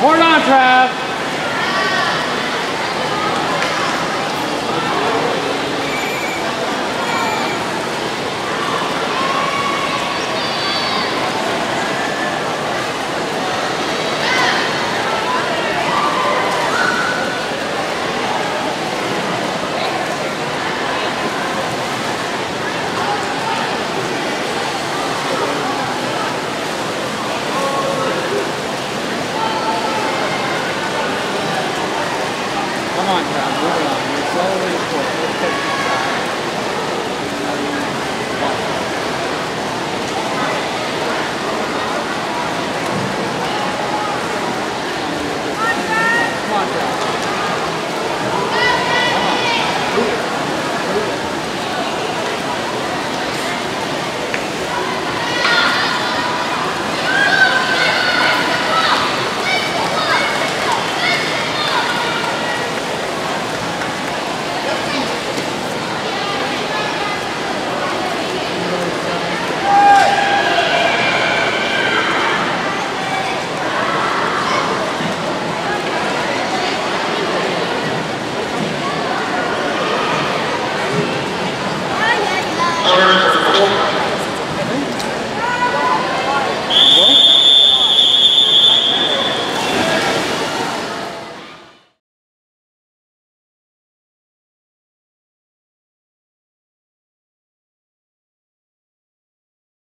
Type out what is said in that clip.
Hold on, Trav.